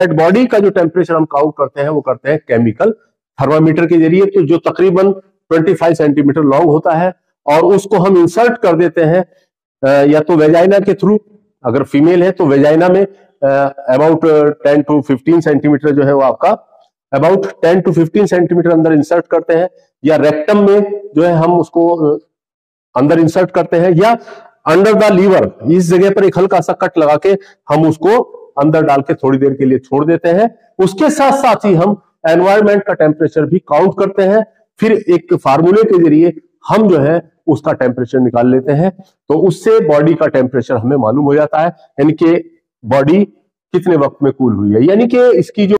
Body का जो temperature हम काउंट करते हैं, वो करते हैं केमिकल थर्मामीटर के ज़रिए तो जो तकरीबन 25 सेंटीमीटर लॉन्ग होता है, और उसको हम इंसर्ट कर देते हैं या तो वेजाइना के थ्रू अगर फीमेल है तो वेजाइना में about ten to fifteen centimeter जो है वो आपका about ten to fifteen centimeter अंदर इंसर्ट करते हैं, या रेक्टम में जो है हम उसको अंदर इंसर्ट करते हैं, या अंडर द लीवर इस जगह पर एक हल्का सा कट लगा के हम उसको अंदर डाल के थोड़ी देर के लिए छोड़ देते हैं। उसके साथ साथ ही हम एनवायरमेंट का टेम्परेचर भी काउंट करते हैं। फिर एक फार्मूले के ज़रिए हम जो है उसका टेम्परेचर निकाल लेते हैं। तो उससे बॉडी का टेम्परेचर हमें मालूम हो जाता है। यानी कि बॉडी कितने वक्त में कूल हुई है। यानी कि इसकी जो